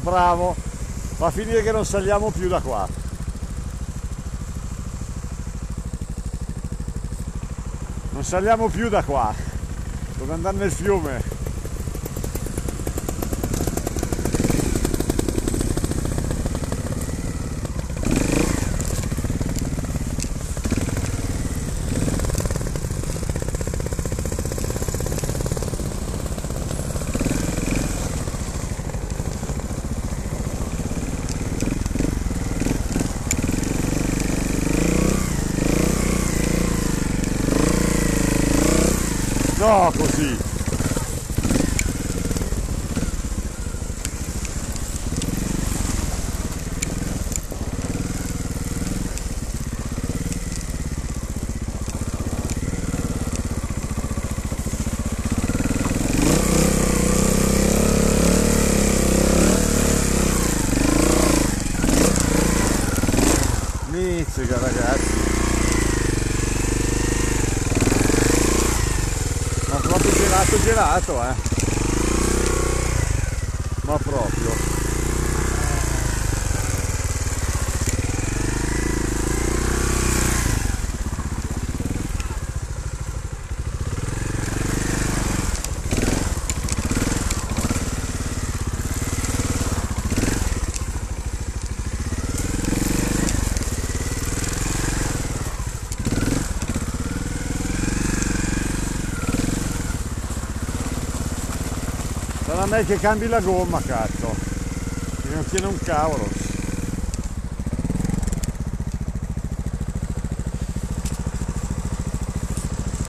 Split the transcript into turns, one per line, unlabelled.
bravo. Va a finire che non saliamo più da qua. Non saliamo più da qua. Dobbiamo andare nel fiume No, così. Mizzica ragazzi. ma proprio gelato gelato eh. Ma proprio Sarà me che cambi la gomma, cazzo. Che non tiene un cavolo.